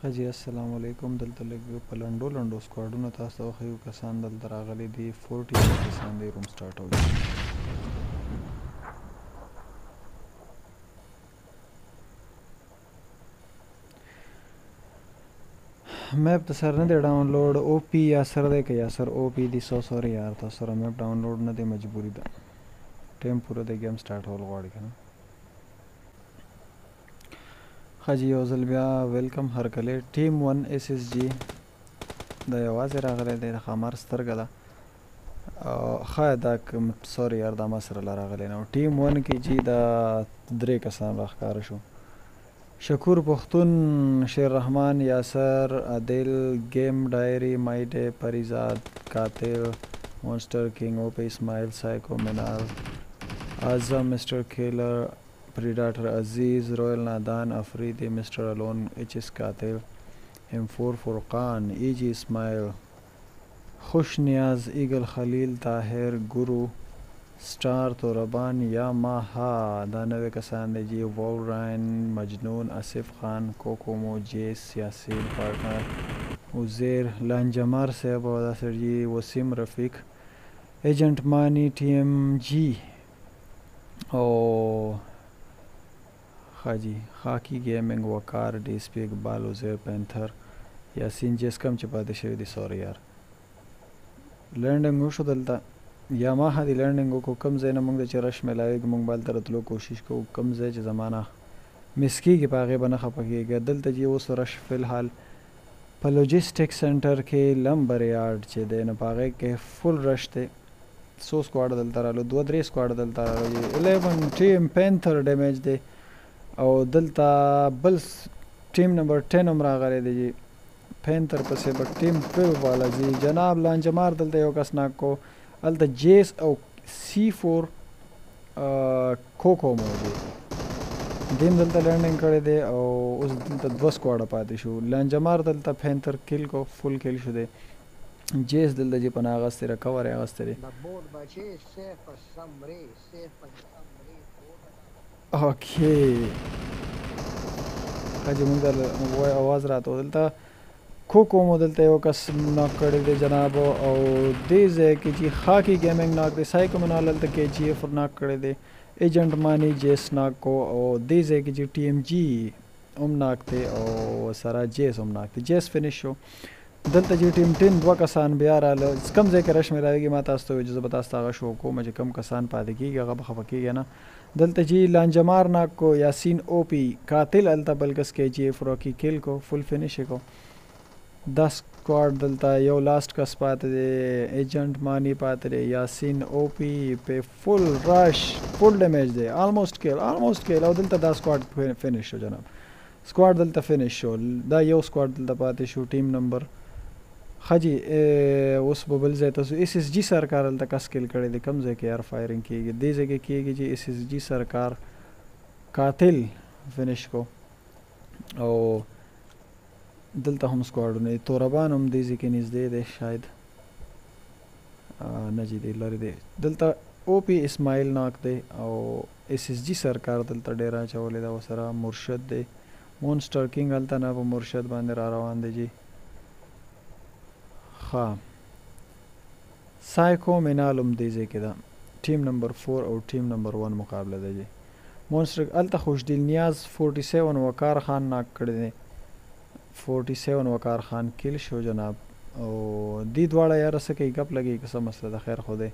خجی السلام علیکم دلته لګ په لندو لندو سکواډونو تاسو خو یو کسان دلته راغلي دي 40 کسان دی روم سٹارټ اوي میپ ته سر نه دی ډاونلوډ او پی یا سر دی که یا سر او پی دی سو سوري یار تاسو سره میپ ډاونلوډ نه دی مجبوری ده ټیم پوره دی گیم سٹارټ اول غواړي کنه حاجی یو ځل بیا ویلکم هرکلی ټیم ون ایس ایس جی دا یوازې راغلی دی د خامار سترګه ده خا دا کوم سوري یار دا ما سره لراغلی نو ټیم 1 کې جی دا درې کسان راخکار شو شکور پختون شیر رحمان یاسر عادل گیم ډایری مای ډی پریزاد قاتل مونسټر کینګ او په اسماعیل سایکو منال اعظم مستر کیلر پریډاټر عزیز رویل نادان افریدی مسټر الون ایچ اس قاتل ایم فور فرقان ای جی اسماعیل خوش نیاز ایګل خلیل طاهر ګورو سټار توربان یا ما ها دا نوی کسان دی جی وول راین مجنون اصف خان کوکومو جیس یاسین پارټنر عزیر لانجمار صاحب او دا سړجی وسیم رفیق ایجنټ مانی ټی ایم جی او ښه جی خاکی ګیمنګ وقار ډي سپي اقبال عزیر پینتر یاسین جیسکا هم چې پاتې شوی دی سوري یار لینډنګ وشو دلته یا ما هدي لینډنګ وکړو کم ځای نه موږ د چې رش ملاویږي موږ به هلته راتلو کوشش کوو کم ځای چې زمانه مس کېږي په هغې به نه خفه کېږي دلته جی اوس رش فلحال په لوجیسټک سنټر کې لمبر یارډ چې دی نو په هغې کې فل رش دی څو سکواډ دلته رالو دوه درې سکواډ دلته رالو جی 11 ټیم پینتر ډیمیج دی او دلته بل ټیم نمبر 10 هم راغلی دی جی پینتر پسې به ټیم 12 والا جی جناب لانجمار دلته یو کس ناک کو هلته جیس او سی 4 کوکو مو دی دیم دلته لرننګ کړی دی او اوس دلته دوه سکواډه پاتې شو لانجمار دلته پینتر کیل کو فل کیل شو دی جیس دلته جی پناه اغستی رکور یې اغستی دی. د بوټ بچې سیف په سم مرې سیف په دې سم مرې بوټ ته. اوکې حاجی مونږ ته وای اواز راته دلته کوکو مو دلته یو کس ناک کړی دی جناب او دې ځای کې چې خاکی ګیمنګ ناک دی سای کمنال دلته کې جی ایف ناک کړی دی ایجنټ مانی جیس ناک کو او دې ځای کې چې ټی ایم جی هم ناک دی او سره جیس هم ناک دی جیس فینیش شو دلته چی ټیم ټین دوه کسان بیا راله چی کوم ځای کی رشمی راویږی ما تاسو ته ویل چی زه به تاسو ته هغه شو کوم چی کوم کسان پاتی کیږی هغه به خفه کیږی نه دلته چی لانجمار ناک کو یاسین او پی قاتل هلته بل کس کی جی ایف روکی کیل کو فل فنش یی کو دا سکواډ دلته یو لاست کس پاتی دی ایجنټ مانی پاتی دی یاسین او پی په فل رش فل ډیمیج دی آلموسټ کیل آلموسټ کیل او دلته دا سکواډ فنش شو جناب سکواډ دلته فنش شول دا یو سکواډ دلته پاتې شو ټیم نمبر ښه جی اوس به بل ځای ته ځو ایس ایس جی سرکار هلته کس کیل کړی دی کوم ځای کې یار فایرنګ کیږي دې ځای کې کیږي چې ایس ایس جی سرکار قاتل فنش کو او دلته هم سکواډونه توربان هم دې ځای کې نږدې دی شاید نه جی دی لری دی دلته او پی اسماعیل ناک دی او اس اس جی سرکار دلته ډیره اچولی ده وسره مرشد دی مونسټر کینګ هلته نه په مرشد باندې را روان دی جی خا سایکو مینالم دی ځای کې ده ټیم نمبر 4 او ټیم نمبر 1 مقابله ده جی مونسټر هلته خوشدل نیاز 47 وقار خان ناک کړی دی فورټی سیون وقار خان کیل شو جناب او دی دواړه یاره څه کوي ګپ لګوي که څه مسله ده خیر خو دی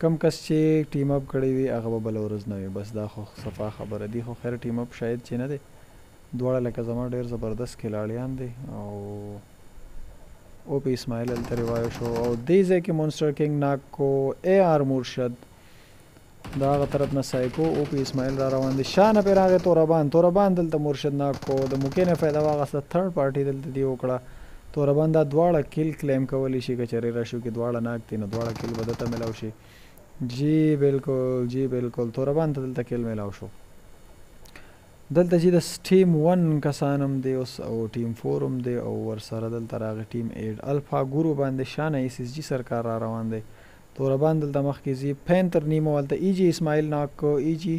کوم کس چی ټیم اپ کړی وی هغه به بله ورځ نه وی بس دا خو صفا خبره دی خو خیر ټیم اپ شاید چی نه دی دواړه لکه زما ډیر زبردست کلاړیان دی او او پی اسماعیل هلته ریوایو شو او دی ځای کی مونسټر کینګ ناک کو ای آر مرشد د هغه طرف نه سایکو او پی اسماعیل را روان دی شا نه پی راغی توربان توربان دلته مرشد ناک کو د موکه نه فایده واغسته تھرډ پارټی دلته دی وکړه توربان دا دواړه کیل کلیم کولی شی که چری رشو کی دواړه ناک دی نو دواړه کیل به ده ته ملاو شی جی بلکل جی بلکل توربان ته دلته کیل ملاو شو دلته جی د ټیم ون کسان هم دی اوس او ټیم فور هم دی او ورسره دلته راغی ټیم ایډ الفا ګورو باندی شا نه ایس ایس جی سرکار را روان دی توربان دلته مخکې ځي پینتر نیمو هلته ایجی اسماعیل ناک کو ایجی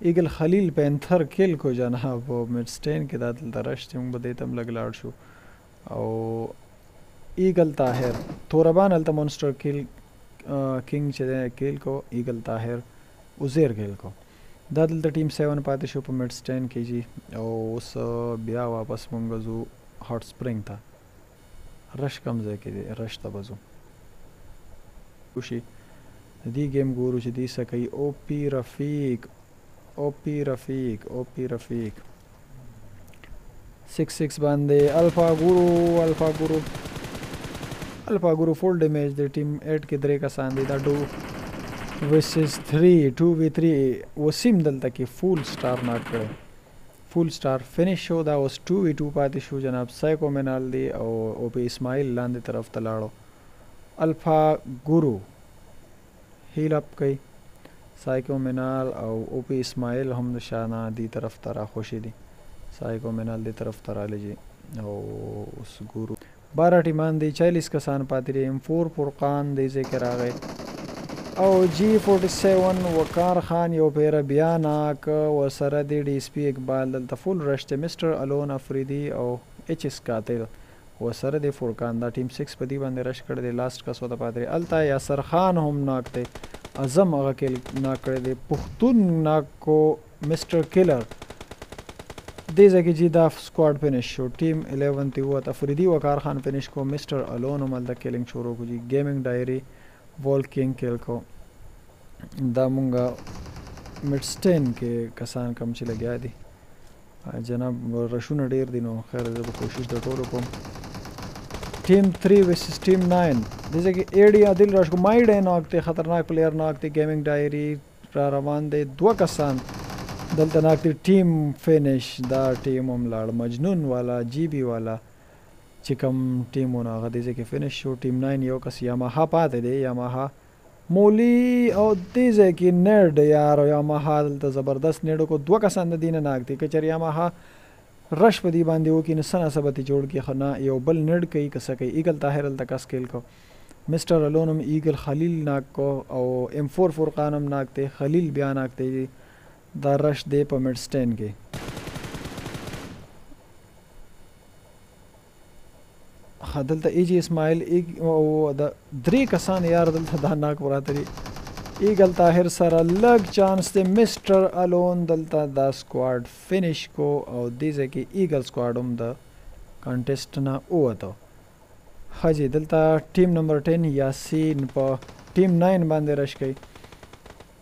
ایګل خلیل پینتر کیل کو جناب او میډ سټین کې دا دلته رشتې موږ به دې تم لګ لاړ شو او ایګل طاهر توربان هلته مونسټر کیل کینګ چې دی کیل کو ایګل طاهر عزیر کیل کو دا دلته ټیم 7 پاتې شو په میډ سټین کې جی او اوس بیا واپس مونږ ځو هاټ سپرینګ ته رش کم ځای کې دی رش ته به ځو. شي دی ګیم ګورو چې دی څه کوي او پی رفیق او پی رفیق او پی رفیق 6 6 باندې الفا ګورو الفا ګورو الفا ګورو فول ډیمیج دی ټیم 8 کې درې کسان دي دا ډو وسز 3 2 وی 3 وسیم دلته کې فول سٹار ناک کړي فول سټار فنش شو دا اوس ټو وی ټو پاتې شو جناب سایکو منال دی او او پی اسماعیل لاندې طرف ته لاړو الفا ګورو هیل اپ کوي سایکو منال او او پی اسماعیل هم د شانه دی طرف ته راخوشې دي سایکو منال دی طرف ته رالی جی او اوس ګورو بارا ټیمان دی چالیس کسان پاتی دی ایم فور پرقان دی ځای کی راغی او جی فورټی سیون وقار خان یو پیره بیا ناک ورسره دی ډی اس پی اقبال دلته فول رش دی مسټر الون افریدی او ایچ اس قاتل ورسره دی فرقان دا ټیم سکس په دی باندی رش کړی دی لاست کس ورته پاتی دی هلته یاسر خان هم ناک دی اعظم هغه کیل ناک کړی دی پښتون ناک کو مسټر کیلر دې ځای کې جی داف سکواډ فنش شو ټیم الیون تی ووت افریدی وقار خان فنش کو مسټر الون هم هلته کیلنګ شروع کو جی ګیمنګ ډایری وول کینګ کیل کو دا مونږه مډ سټین کې کسان کم چې لګیا دي جناب رشونه ډیر دي نو خیر زه به کوشش د ټولو کوم ټیم 3 ویسس ټیم 9 دغه کې ایډي عادل راشکو مایډ ناک ته خطرناک پلیئر ناک ته ګیمینګ ډایری راروان دی دوه کسان دلته ناست دی ټیم فینش دا ټیم هم لاړ مجنون والا جی بی والا چې کوم ټیم ونه هغه دې ځای کې فینش شو ټیم ناین یو کس یاماها پاتې دی یاماها مولی او دې ځای کې نیډ یار یاماها دلته زبردست نیډ وکړو دوه کسان د دینه ناک دي که چېرې یاماها رش په دی باندی وکی نو څه ناسه به تی جوړ کی خو نه یو بل نړ کوی که څه کوی ایګل طاهر هلته کس کیل کو مسټر الون هم ایګل خلیل ناک کو او ایم فور فرقان هم ناک ته خلیل بیا ناک ته جی دا رش دی په مډ سټین کی. ښه دلته ای جی اسماعیل ایګ او د درې کسان یار دلته دا ناک پراته دي ایګل طاهر سره لګ چانس دی مستر الون دلته دا سکواډ فینیش کو او دې ځای کې ایګل سکواډ هم د کانټیسټ نه ووته ښه جي دلته ټیم نمبر 10 یاسین په ټیم 9 باندې رش کوي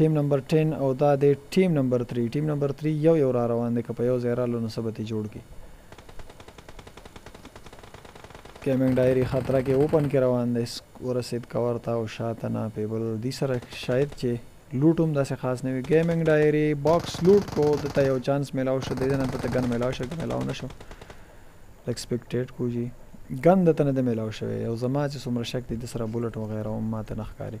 ټيم نمبر ټين او دا دی ټيم نمبر تري ټيم نمبر تري يو يو را روان دی که په يو ځای رالو نو څه به تي جوړ کي ګیمنګ ډایری خطره کې اوپن کې روان دی ورسید کور ته او شاته نه پیبل ور دي سره شاید چې لوټ هم داسې خاص نه وي ګیمنګ ډایری باکس لوټ کو دته یو چانس میلاو شو دې نه دته ګن میلاو شو کې میلاو نه شو ایکسپیکټډ کو جی ګن دته نه د میلاو شوی او زما چې څومره شک دي د سره بولټ وغیره هم ماته نه ښکاري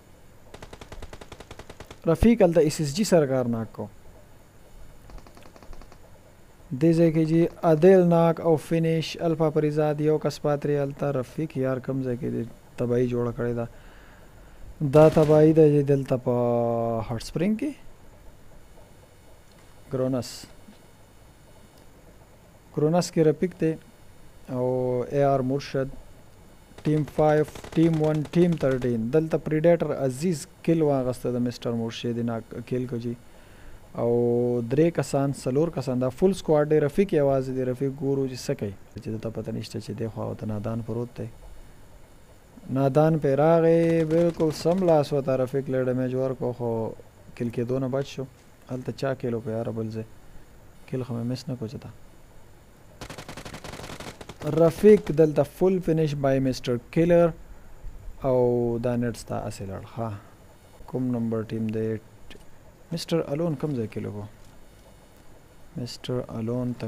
رفیق هلته اس اس جی سره کارناک کو دې ځای کې جی عادل ناک او فینیش الفا پریزاد یو کس پاتري هلته رفیق یار کم ځای کې دې تباهي جوړه کړې ده دا تباهي ده چې دلته په هاټ سپرینګ کې ګرونس کرونس کې رپیک دی او اې آر مرشد ټیم فایف ټیم ون ټیم ترټین دلته پریډیټر عزیز کل واغسته د مستر مرشد نه کل کجی او درې کسان سلور کسان دا فل سکواډ دی رفیق یوازې دی رفیق ګورو چې څه کوي چې دته پته نشته چې دی خو ته نادان پروت دی نادان پې راغې بالکل سم لاس وته رفیق له ډمیج ورکو خو کل کېدو نه بچ شو هلته چا کېل وکړ یاره بل ځای کېل خو مې مس نه کړو چې دا رفیق دلته فل فینش بای مسټر کیلر او دا نټ ستا هسې لاړ ښه کوم نمبر ټیم دی مسټر الون کوم ځای کېل وکړو مسټر الون ته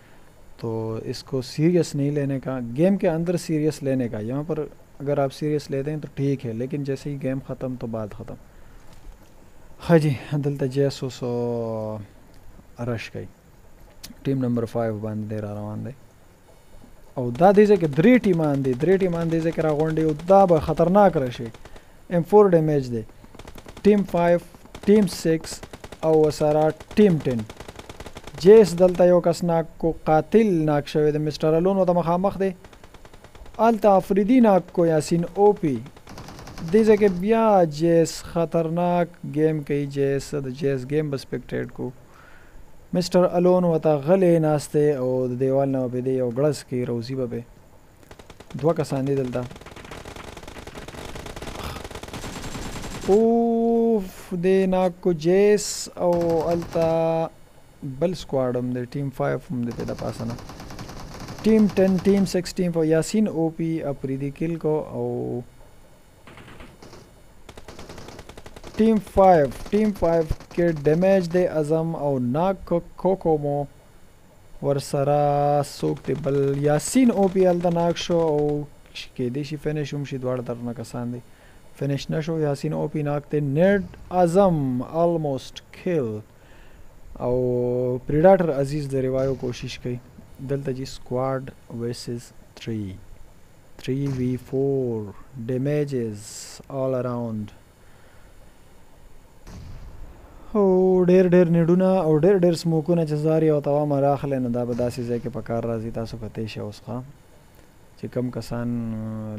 تو اس کو سیریس نہیں لینے کا گیم کے اندر سیریس لینے کا یہاں پر اگر آپ سیریس لیتے ہیں تو ٹھیک ہے لیکن جیسے ہی گیم ختم تو بات ختم ہاں جی دلتا جیسو سو رش گئی ٹیم نمبر فائیو باندې دی را روان دی او دا دې ځای کې درې ټیمان دي درې ټیمان دې ځای کې راغونډي او دا به خطرناک راشي ایم فور ډیمیج دی ټیم فایف ټیم سکس او وسره ټیم ټین جیس دلته یو کس ناک کو قاتل ناک شوی د مستر الونو ته مخامخ دی الته افریدی ناک کو یاسین او پی دی ځکه بیا جیس خطرناک گیم کوي جیس د جیس گیم به سپیکټیټ کو مستر الون وته غلی ناسته او د دیوال نه به دی یو ګړس کوي روزی به به دوه کسان دي دلته اوف د ناکو جیس او التا بل سکواډ هم دی ټیم 5 هم دی پیدا پاسنه ټیم 10 ټیم 6 ټیم 4 یاسین او پی اپریدی کل کو او ټیم 5 ټیم 5 کې ډیمیج دی اعظم او ناک کوکومو ورسره څوک دی بل یاسین او پی هلته ناک شو او کیدی شي فینش هم شي دواړه درنه کسان دي فینش نشو یاسین او پی ناک دی نیډ اعظم آلموست کیل او پریډاټر عزیز د ریوایو کوشش کوي دلته جی سکواډ ویسز 3 3v4 ډیمیجز آل اراوند او ډیر ډیر نیډونه او ډیر ډیر سموکونه چې زار یو توام راخلی نو دا به داسې ځای کې په کار راځي تاسو کتې شئ اوس ښه چې کم کسان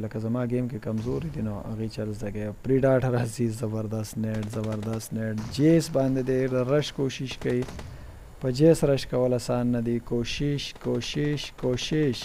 لکه زما گیم کې کمزوري دي نو هغه چل زګي پری ډاټ راځي زبردست نیټ زبردست نیټ جیس باندې دې رش کوشش کوي په جیس رش کول آسان نه دي کوشش کوشش کوشش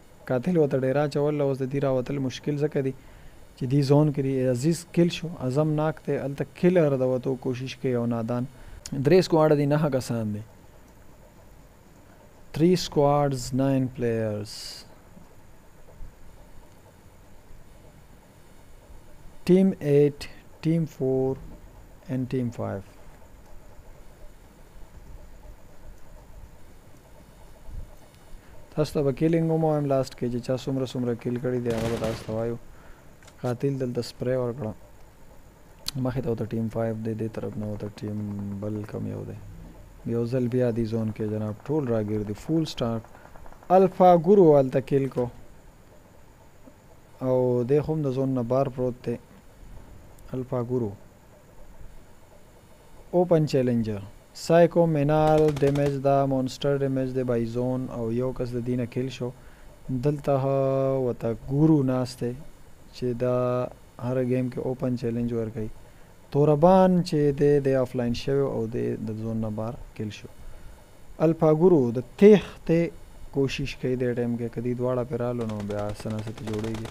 قاتل ورته ډیراچول اوس ددی راوتل مشکل ځکه دی چی دی زون کی دی عزیز کیل شو عظم ناک ته هلته کیلر د وتو کوشش کوي او نادان درې سکواډه دي نهه کسان دي Three squads, nine players. Team 8, Team 4 and Team 5. تاسو ته به کیلینګ هم وایم لاست کې چې چا څومره څومره کیل کړی دی هغه به تاسو ته وایو قاتل دلته سپری ورکړه مخې ته وته ټیم 5 دی دې طرف نه وته ټیم بل کم یو دی یو ځل بیا دی زون کې جناب ټول راګیر دی فول سٹاک الفا ګورو هلته کیل کو او د خوم د زون نه بار پروت دی الفا ګورو اوپن چیلنجر سایکو مینال ډیمیج ده مونسټر ډیمیج دی بای زون او یو کس د دینه کیل شو دلته وته ګورو ناست دی چې دا هر گیم کې اوپن چیلنج ورکړي توربان چې دی د افلاین شوی او دی د زون نه بار کیل شو الپاګورو د تیښتې کوشش کوي دې ټایم کې که دي دواړه پرې رالو نو بیا څه نه څه ته جوړیږي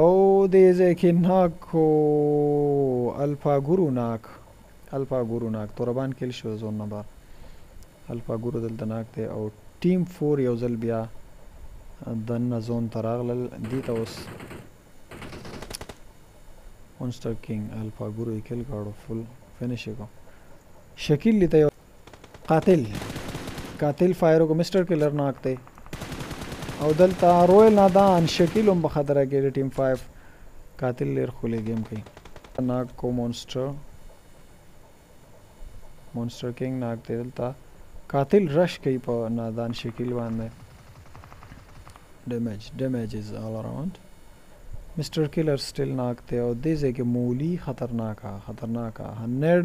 او دې ځای کې ناک او الپاګورو ناک الپاګورو ناک توربان کل شو زون نه بار الپاګورو دلته ناک دی او ټیم فور یو ځل بیا دننه زون ته راغلل دي ته اوس مونسټر کینګ الفا ګورو یې کل کاړو فل فینش یې کو شکیل لیته یو قاتل قاتل فایر کو مسټر کلر ناک دی او دلته رویل نادان شکیل هم په خطر کې دی ټیم 5 قاتل لیر خولې گیم کوي ناک کو مونسټر مونسټر کینګ ناک دی دلته قاتل رش کوي په نادان شکل باندې ډیمیج ډیمیج از آل اراوند مستر کلر سټیل ناک ته او دې ځای کې مولی خطرناکه خطرناکه هنډ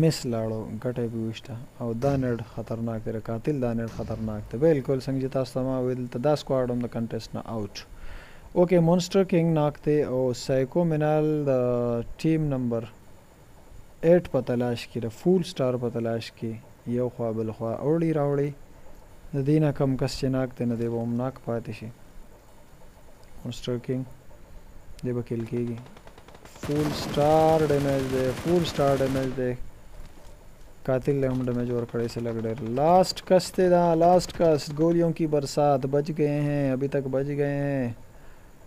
مس لاړو ګټه به وشته او دا نړ خطرناک دی قاتل دا نړ خطرناک دی بالکل څنګه چې تاسو ما ویل ته دا سکواډ هم د کنټیسټ نه آوټ اوکې مونسټر کینګ ناک دی او سایکو منال د ټیم نمبر ایټ په تلاش کې د فول سټار په تلاش کې یو خوا بل خوا اوړي راوړي د دې نه کم کس چې ناک دی نو دی به هم ناک پاتې شي مسټر کینګ دی به کل کېږي فول سټار ډیمیج دی فول سټار ډیمیج دی قاتل له هم ډیمیج ورکړی څه لګ ډېر لاست کس دی دا لاست کس ګولیوں کی برسات بچ گئے ہیں ابھی تک بچ گئے ہیں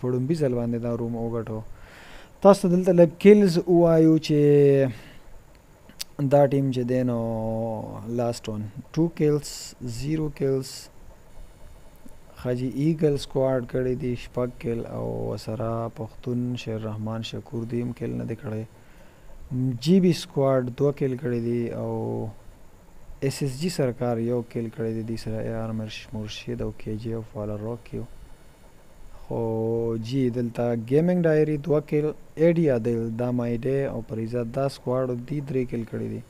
په ډومبي ځل باندې دا روم وګټو تاسو ته دلته لږ کلز وایو چې دا ټیم چې دی نو لاست ون ټو کلز زیرو کلز خاجی ایګل سکواډ کړی دی شپږ کل او وسره پښتون شیر رحمان شکور دیم کل نه دی کړی جی بی سکواډ دوه کل کړی دی او اس اس جی سرکار یو کل کړی دی دی سره ای آر مرش مرشد او کې جی اف والا روک یو خو جی دلته ګیمنګ ډایری دوه کیل ایډی عادل دا مای ډی او پریزاد دا سکواډ دی درې کیل کړی دی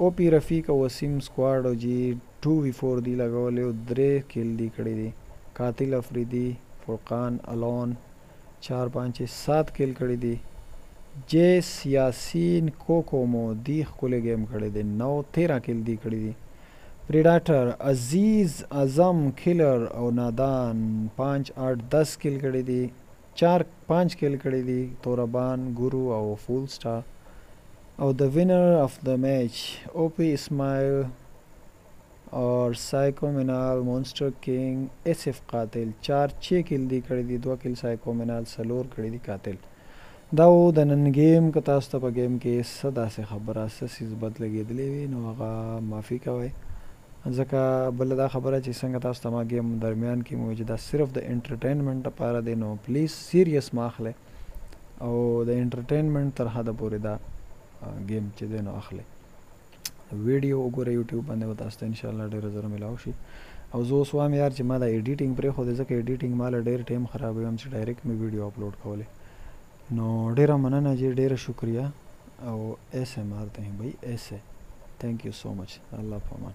او پی رفیق او وسیم سکواډ جی ټو وی فور دی لګولی او درې کیل دی کړی دی قاتل افریدی فرقان الون چار پانچ سات کیل کړی دی جیس یاسین کوکو مو دی ښکلی ګیم کړی دی نو تیرا کیل دی کړی دی پریډاټر عزیز اعظم کیلر او نادان پانچ آټ دس کیل کړی دی چار پانچ کیل کړی دی توربان ګورو او فول سټا او د وینر اف د میچ اوپی اسماعیل اور سایکو منال مونسټر کینګ ایس ایف قاتل چار چه کیل دی کړی دی دوه کیل سایکو منال څلور کړی دی قاتل دا وو د نن ګیم که تاسو ته په ګیم کې څه داسې خبره څه څیز بد لګیدلی وي نو هغه معافي کوئ ځکه بله دا خبره چې څنګه تاسو ته ما ګیم درمیان کې مو چې دا صرف د انټرټینمنټ لپاره دی نو پلیز سیریس ما اخلئ او د انټرټینمنټ تر حده پورې دا ګیم چې دی نو اخلئ. ویډیو وګوره یوټیوب باندې به تاسو ته ان شاء الله ډیر زر ملاو شي او زه اوس وایم یار چې ما دا ایډیټینګ پرې خو ځکه ایډیټینګ مال ډیر ټیم خرابوي هم چې ډایرکټ مې ویډیو اپلوډ کولې نو ډیره مننه جی ډیره شکریا او ایس ایم آر ته بھائی ایس ای ثانک یو سو مچ الله پامان